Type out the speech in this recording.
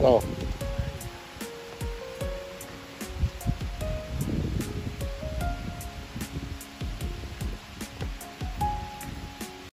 Oh.